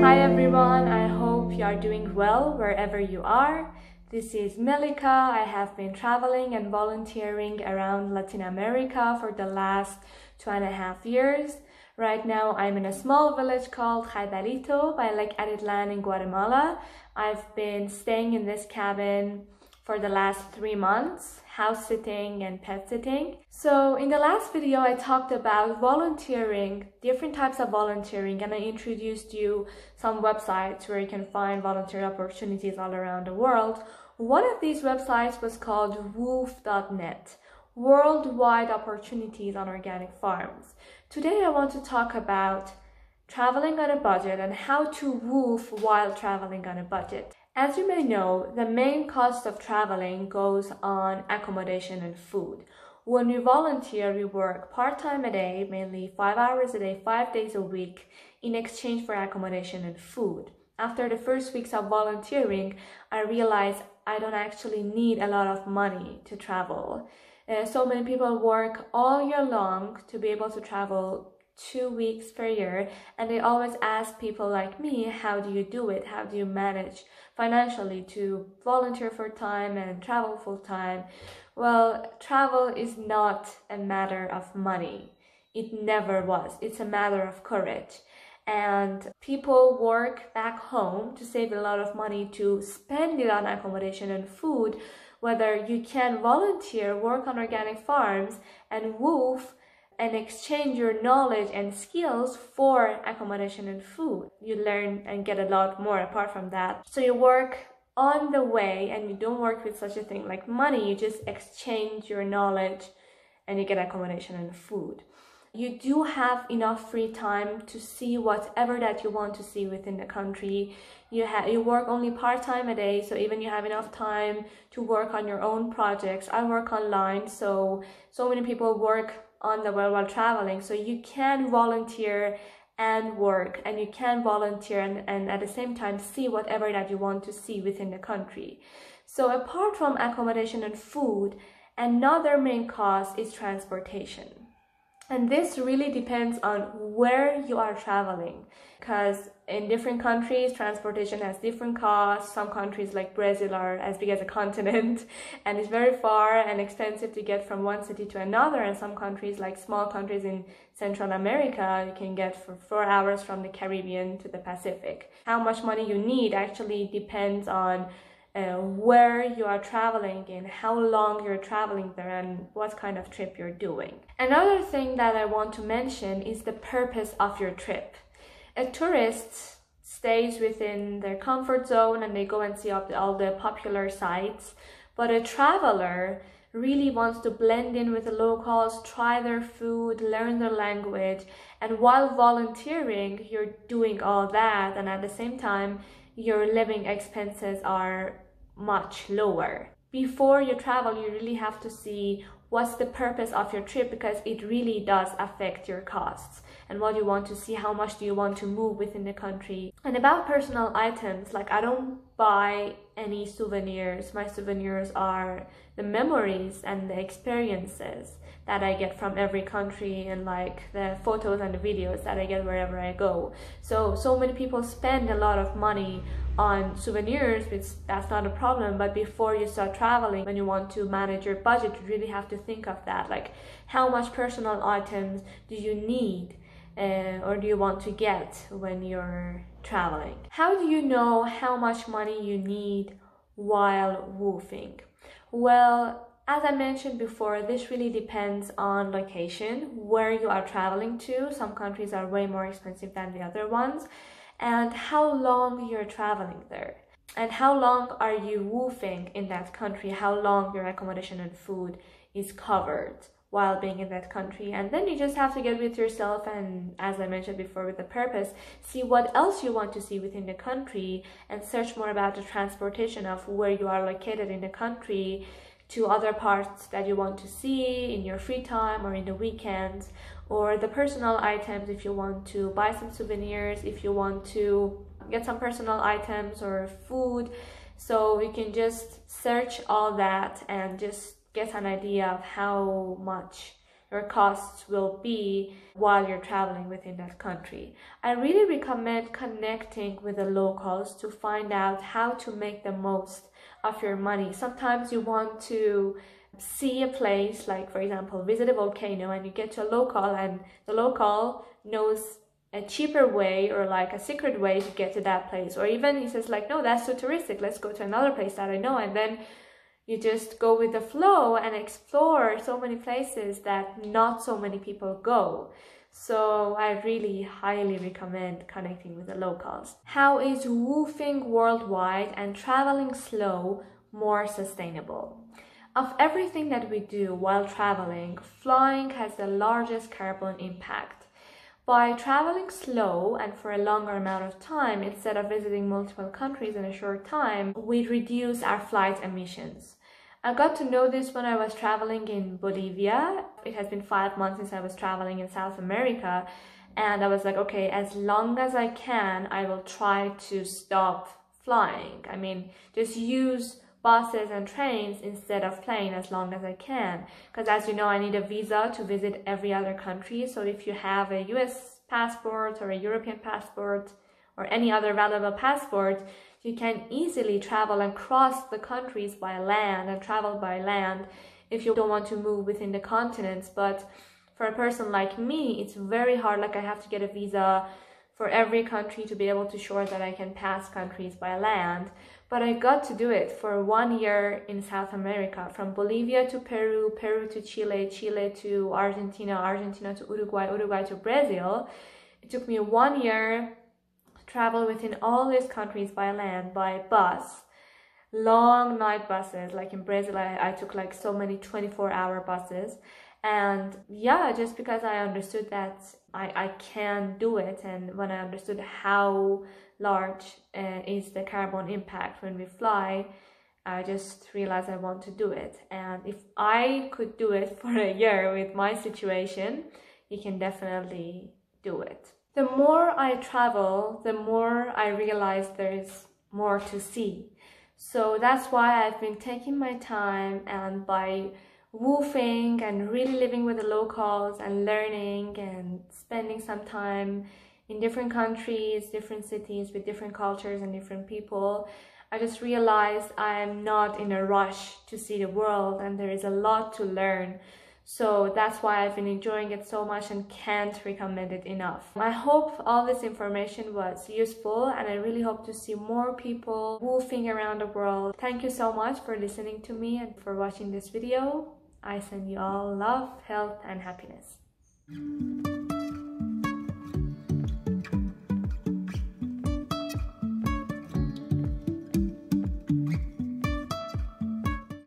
Hi everyone, I hope you are doing well wherever you are. This is Melika. I have been traveling and volunteering around Latin America for the last two and a half years. Right now, I'm in a small village called Jaibalito by Lake Atitlan in Guatemala. I've been staying in this cabin for the last three months, house sitting and pet sitting. So in the last video, I talked about volunteering, different types of volunteering, and I introduced you some websites where you can find volunteer opportunities all around the world. One of these websites was called wwoof.net, Worldwide Opportunities on Organic Farms. Today I want to talk about traveling on a budget and how to WWOOF while traveling on a budget. As you may know, the main cost of traveling goes on accommodation and food. When we volunteer, we work part-time a day, mainly five hours a day, five days a week, in exchange for accommodation and food. After the first weeks of volunteering, I realized I don't actually need a lot of money to travel. Uh, so many people work all year long to be able to travel two weeks per year and they always ask people like me how do you do it? How do you manage financially to volunteer for time and travel full time? Well travel is not a matter of money. It never was. It's a matter of courage. And people work back home to save a lot of money to spend it on accommodation and food whether you can volunteer work on organic farms and WWOOF and exchange your knowledge and skills for accommodation and food. You learn and get a lot more apart from that. So you work on the way and you don't work with such a thing like money, you just exchange your knowledge and you get accommodation and food. You do have enough free time to see whatever that you want to see within the country. You you work only part-time a day, so even you have enough time to work on your own projects. I work online, so so many people work on the world while traveling. So you can volunteer and work and you can volunteer and, and at the same time see whatever that you want to see within the country. So apart from accommodation and food, another main cost is transportation. And this really depends on where you are traveling because in different countries, transportation has different costs. Some countries like Brazil are as big as a continent and it's very far and expensive to get from one city to another. And some countries like small countries in Central America, you can get for four hours from the Caribbean to the Pacific. How much money you need actually depends on uh, where you are traveling and how long you're traveling there and what kind of trip you're doing. Another thing that I want to mention is the purpose of your trip. A tourist stays within their comfort zone and they go and see all the popular sites, but a traveler really wants to blend in with the locals, try their food, learn their language, and while volunteering, you're doing all that, and at the same time, your living expenses are much lower. Before you travel, you really have to see what's the purpose of your trip because it really does affect your costs and what you want to see, how much do you want to move within the country. And about personal items, like I don't buy any souvenirs. My souvenirs are the memories and the experiences that I get from every country and like the photos and the videos that I get wherever I go. So, so many people spend a lot of money on souvenirs, which that's not a problem. But before you start traveling, when you want to manage your budget, you really have to think of that. Like, how much personal items do you need? Uh, or do you want to get when you're traveling? How do you know how much money you need while wwoofing? Well, as I mentioned before, this really depends on location, where you are traveling to. Some countries are way more expensive than the other ones, and how long you're traveling there. And how long are you wwoofing in that country? How long your accommodation and food is covered while being in that country. And then you just have to get with yourself and, as I mentioned before, with the purpose, see what else you want to see within the country and search more about the transportation of where you are located in the country to other parts that you want to see in your free time or in the weekends or the personal items if you want to buy some souvenirs if you want to get some personal items or food so you can just search all that and just get an idea of how much your costs will be while you're traveling within that country. I really recommend connecting with the locals to find out how to make the most of your money. Sometimes you want to see a place, like for example, visit a volcano, and you get to a local, and the local knows a cheaper way or like a secret way to get to that place. Or even he says, like, no, that's too touristic, let's go to another place that I know. And then you just go with the flow and explore so many places that not so many people go. So I really highly recommend connecting with the locals. How is wwoofing worldwide and traveling slow more sustainable? Of everything that we do while traveling, flying has the largest carbon impact. By traveling slow and for a longer amount of time, instead of visiting multiple countries in a short time, we reduce our flight emissions. I got to know this when I was traveling in Bolivia. It has been five months since I was traveling in South America. And I was like, okay, as long as I can, I will try to stop flying. I mean, just use buses and trains instead of plane as long as I can. Because as you know, I need a visa to visit every other country. So if you have a US passport or a European passport or any other valuable passport, you can easily travel and cross the countries by land and travel by land if you don't want to move within the continents. But for a person like me, it's very hard. Like I have to get a visa for every country to be able to show that I can pass countries by land. But I got to do it for one year in South America, from Bolivia to Peru, Peru to Chile, Chile to Argentina, Argentina to Uruguay, Uruguay to Brazil. It took me one year travel within all these countries by land, by bus, long night buses. Like in Brazil, I, I took like so many 24 hour buses. And yeah, just because I understood that I, I can do it, and when I understood how large uh, is the carbon impact when we fly, I just realized I want to do it. And if I could do it for a year with my situation, you can definitely do it the more I travel, the more I realize there's more to see. So that's why I've been taking my time and by wwoofing and really living with the locals and learning and spending some time in different countries, different cities with different cultures and different people, I just realized I'm not in a rush to see the world and there is a lot to learn. So that's why I've been enjoying it so much and can't recommend it enough. I hope all this information was useful and I really hope to see more people wwoofing around the world. Thank you so much for listening to me and for watching this video. I send you all love, health and happiness.